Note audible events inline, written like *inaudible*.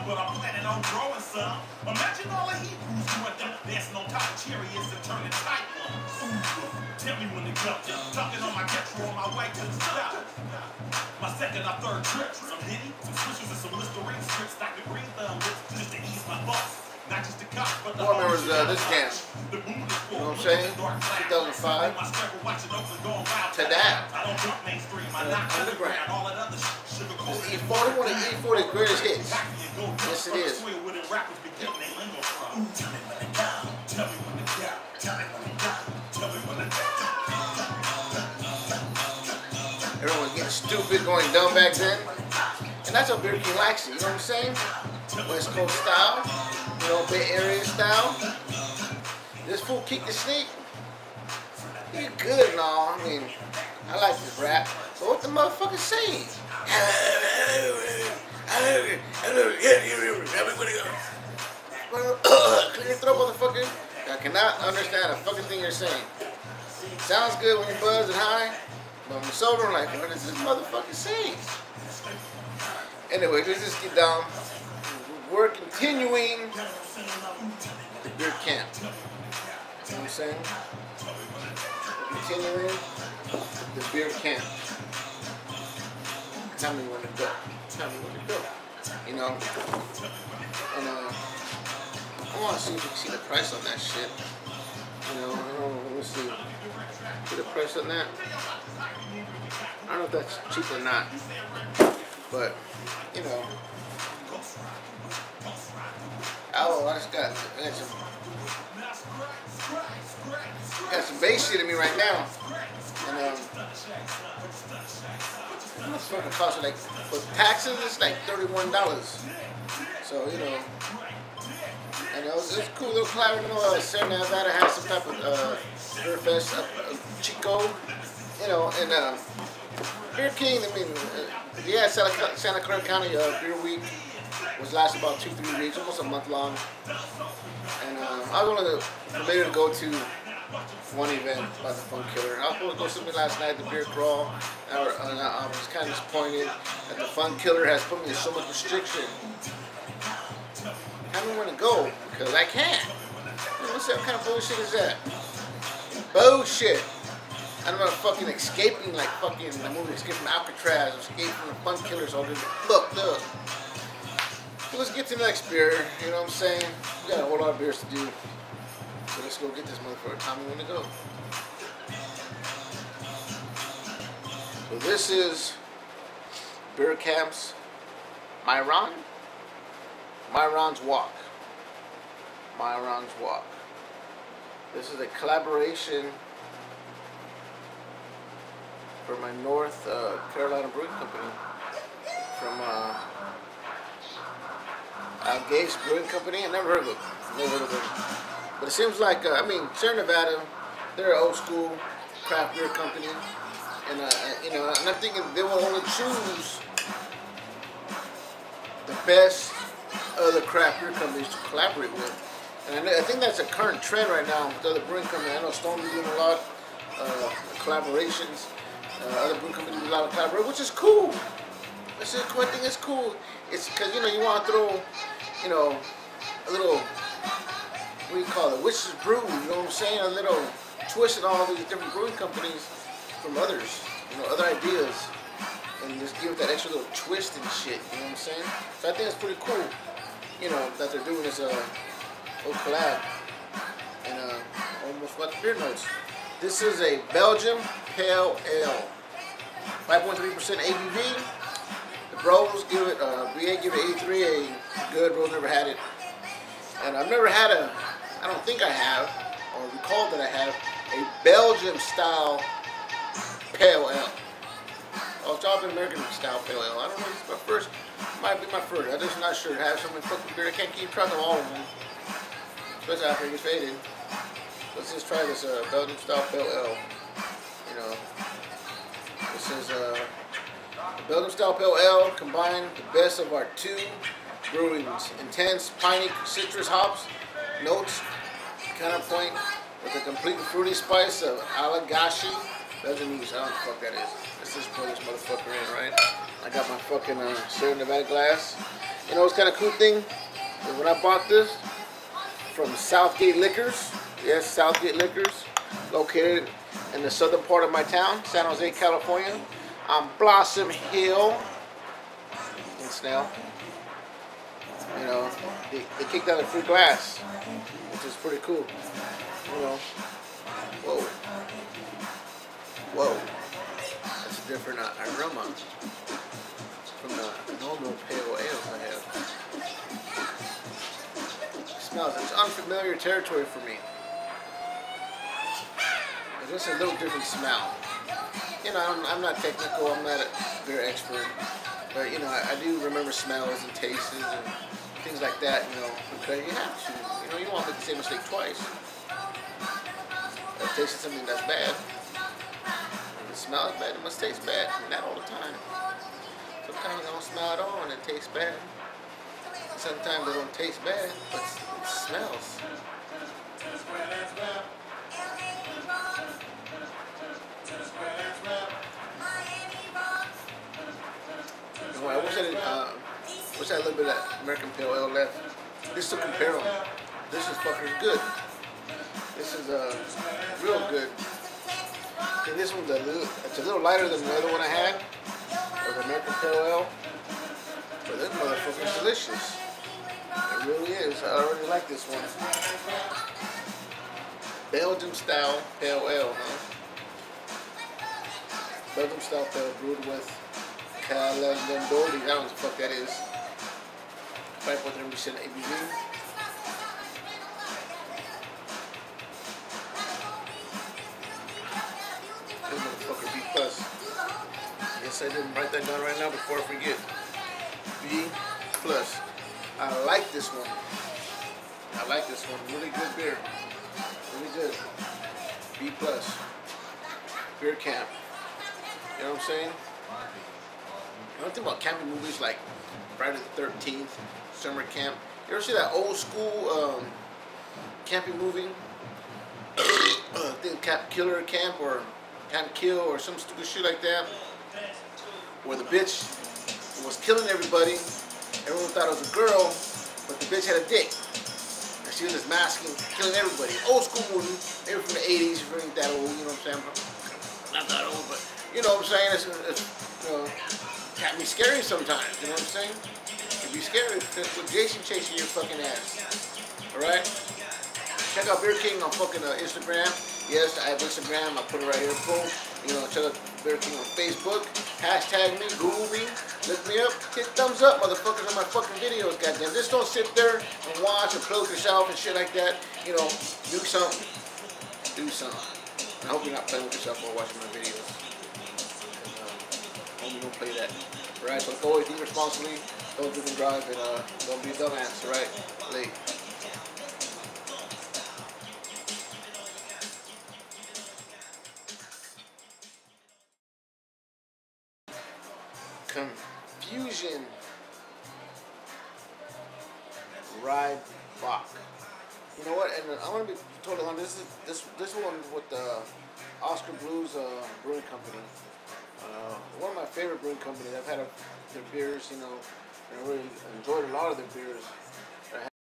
None, but I'm planning on growing some. Imagine all the Hebrews went up dancing on top chariots and turning tight. Tell me when to go. Talking on my metro on my way to the south. My second or third trip. Some Henny, some switches, and some Listerine strips. Dr. Green Thumb with just to ease my bumps. Not just the cops, but the Who remembers, whole uh, this camp? You know what I'm saying? 2005. My struggle watching Oakland going wild. To that. Underground. underground. All that other shit. Sugar This is E40, one of E40's greatest hits. Yes, it is. Everyone getting stupid, going dumb back then. And that's what Beer King likes it, you know what I'm saying? West Coast style, know, Bay Area style. This fool Keak da Sneak, he good and all. I mean, I like this rap. But what the motherfucker saying? *coughs* Clear your throat, motherfucker. I cannot understand a fucking thing you're saying. Sounds good when you're buzzed and high, but when you're sober, I'm like, what is this motherfucker saying? Anyway, let's just get down. We're continuing the beer camp. You know what I'm saying? Continuing the beer camp. Tell me when to go. Tell me when to go. You know? And uh, I want to see if we can see the price on that shit. You know, I don't know, let me see. See the price on that? I don't know if that's cheap or not. But, you know. Oh, I just got, I got some, got some bass shit in me right now. And, um, it's fucking cost like, with taxes, it's like $31. So, you know. And it was, it was cool little collab. You know, uh, Sierra Nevada has some type of uh, beer fest, uh, uh, Chico, you know, and uh, Beer King. I mean, uh, yeah, Santa, Santa Clara County uh, Beer Week was last about two, three weeks, almost a month long. And uh, I of the permitted to go to one event by the Funk Killer. I was supposed to go something last night, the beer crawl. I, and I I was kind of disappointed that the Funk Killer has put me in so much restriction. I don't want to go because I can't. What's that kind of bullshit is that? Bullshit. I'm not fucking escaping like fucking the movie Escape from Alcatraz, Escape from the Fun Killers, all this fucked up. Let's get to the next beer, you know what I'm saying? We got a whole lot of beers to do. So let's go get this motherfucker. Me when to go. So this is Beer Camps Myron. Myron's Walk. Myron's Walk. This is a collaboration for my North uh, Carolina Brewing Company from uh, Allagash Brewing Company. I never heard of it. Never heard of. But it seems like, uh, I mean, Sierra Nevada, they're an old school craft beer company. And, uh, you know, and I'm thinking they will only choose the best other craft beer companies to collaborate with. And I, think that's a current trend right now with other brewing companies. I know Stone doing a lot uh, collaborations. Uh, other brewing companies do a lot of collaboration, which is cool. This is cool. I think it's cool. It's because you know you want to throw, you know, a little what do you call it, witch's brew. You know what I'm saying? A little twist on all these different brewing companies from others. You know, other ideas and just give it that extra little twist and shit. You know what I'm saying? So I think it's pretty cool. You know that they're doing this uh, little collab and uh, almost like beer notes. This is a Belgium Pale Ale, 5.3% ABV. Bros give it, uh, BA give it 83. A good Bros never had it, and I've never had a. I don't think I have, or recall that I have a Belgium style Pale Ale. Oh, it's all American style pale ale. I don't know. It's my first. Might be my first. I'm just not sure. I have so many fucking beer. I can't keep track of all of them. Especially after gets faded. Let's just try this uh, Belgian style pale ale. You know, this is uh, the Belgian style pale ale combined the best of our two brewings: intense piney citrus hops notes, counterpoint with a complete fruity spice of Allagash's. Belgianese. I don't know what the fuck that is. Let's just pour this motherfucker in, right? I got my fucking uh, Sierra Nevada glass. You know what's kind of cool thing? Is when I bought this from Southgate Liquors. Yes, Southgate Liquors, located in the southern part of my town, San Jose, California, on Blossom Hill in Snell. You know, they, they kicked out a free glass, which is pretty cool. You know, whoa, whoa, that's a different uh, aroma from the normal pale ale I have. It smells, it's unfamiliar territory for me. It's just a little different smell. You know, I'm, I'm not technical, I'm not a beer expert, but you know, I, I do remember smells and tastes and things like that, you know, because you have to. You know, you don't make the same mistake twice. If tasting something that's bad, if it smells bad, it must taste bad. Not all the time. Sometimes I don't smell at all and it tastes bad. Sometimes it don't taste bad, but it smells. You know, I wish I did, uh, had a little bit of that American Pale Ale left. Just to compare them. This is fucking good. This is uh, real good. Okay, this one's a little, it's a little lighter than the other one I had, or the American Pale Ale. But this motherfucker's delicious. It really is. I already like this one. Belgium style pale ale, huh? Belgium style pale brewed with Calendondoli. I don't know what the fuck that is. 5.3% ABV. This motherfucker B plus. Yes, I didn't write that down right now before I forget. B plus. I like this one. I like this one. Really good beer. Really good. B plus. Beer camp. You know what I'm saying? Know, think about camping movies like Friday the 13th, Summer Camp. You ever see that old school um, camping movie? *coughs* uh, think Cap Killer Camp or Camp Kill or some stupid shit like that. Where the bitch was killing everybody. Everyone thought it was a girl, but the bitch had a dick. And she was just masking, killing everybody. Old school movie. Were from the 80s, if you ain't that old, you know what I'm saying? Not that old, but you know what I'm saying? It's, it's you know, can be scary sometimes, you know what I'm saying? It can be scary with Jason chasing your fucking ass. Alright? Check out Beer King on fucking uh, Instagram. Yes, I have Instagram. I put it right here. Boom. You know, check out Beer King on Facebook. Hashtag me, Google me, look me up. Hit thumbs up, motherfuckers, on my fucking videos, goddamn. Just don't sit there and watch and close yourself and shit like that. You know, do something. Do something. I hope you're not playing with yourself while watching my videos. You don't play that. Alright, so always think responsibly. Don't drink and drive, and uh, don't be a dumbass, right? Late. Confusion. Rye Bock. You know what? And I'm gonna be totally honest. This is this this one with the Oskar Blues uh, Brewing Company. One of my favorite brewing companies. I've had a, their beers, you know, and I really enjoyed a lot of their beers.